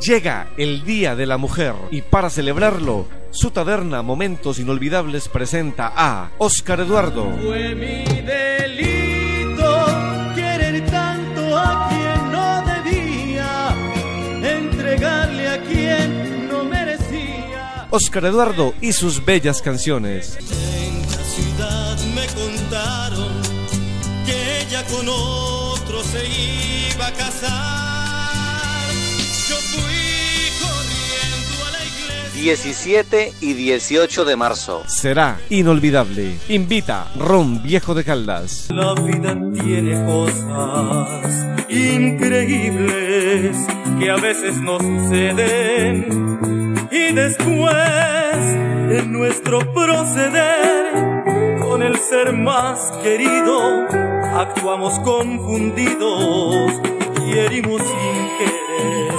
Llega el Día de la Mujer y para celebrarlo, su taberna Momentos Inolvidables presenta a Oscar Eduardo. Fue mi delito querer tanto a quien no debía, entregarle a quien no merecía. Oscar Eduardo y sus bellas canciones. En la ciudad me contaron que ella con otro se iba a casar. 17 y 18 de marzo. Será inolvidable. Invita Ron Viejo de Caldas. La vida tiene cosas increíbles que a veces nos suceden y después en nuestro proceder con el ser más querido actuamos confundidos y herimos sin